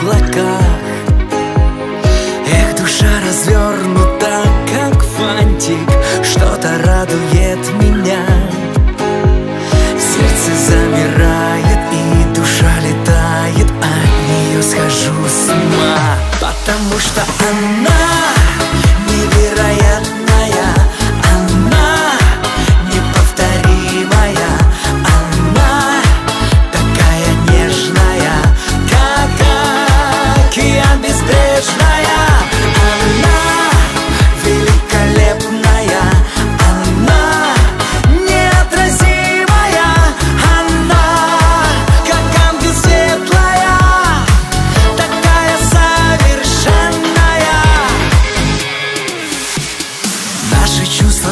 облаках. Эх, душа развернута, как фантик. Что-то радует меня. Сердце замирает и душа летает. От нее схожу с ума Потому что она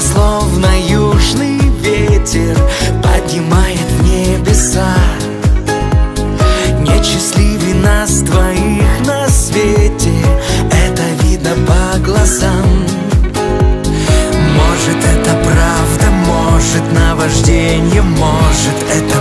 Словно южный ветер поднимает в небеса. Нечестливей нас двоих на свете Это видно по глазам. Может это правда, может наваждение Может это